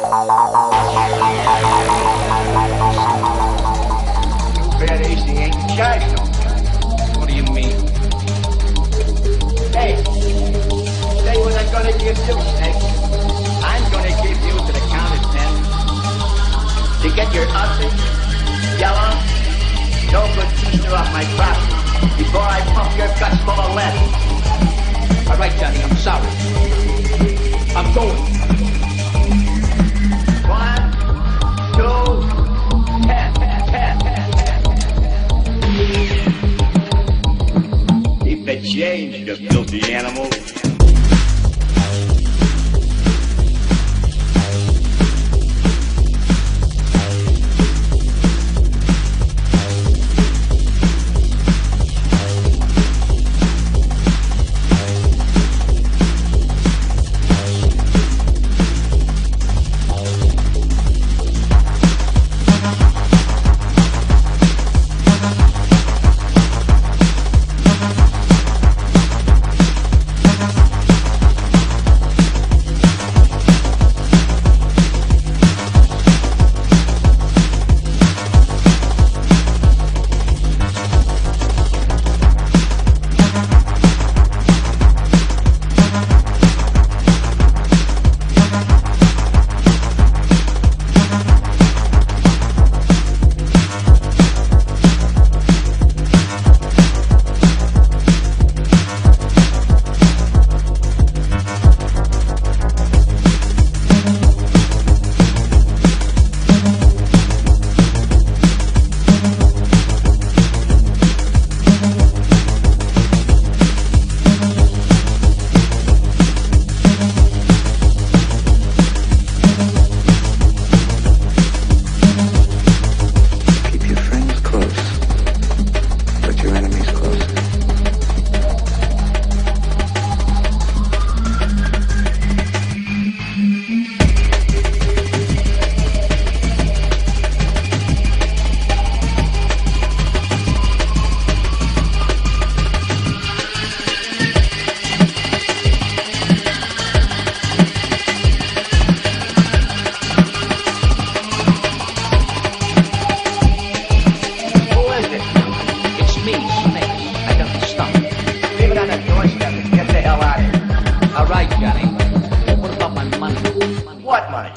What do you mean? Hey, what I'm gonna give you, Snake. I'm gonna give you to the of ten. To get your ugly, yellow, no good teacher on my property before I pump your guts full of lead. All right, Johnny, I'm sorry. I'm going. Keep the change, you filthy animal. Right, Johnny. What about my money? What money?